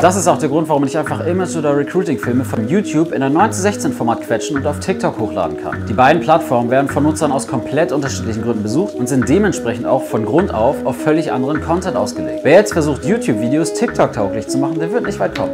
Das ist auch der Grund, warum ich einfach Image- oder Recruiting-Filme von YouTube in ein 9 zu 16 Format quetschen und auf TikTok hochladen kann. Die beiden Plattformen werden von Nutzern aus komplett unterschiedlichen Gründen besucht und sind dementsprechend auch von Grund auf auf völlig anderen Content ausgelegt. Wer jetzt versucht, YouTube-Videos TikTok-tauglich zu machen, der wird nicht weit kommen.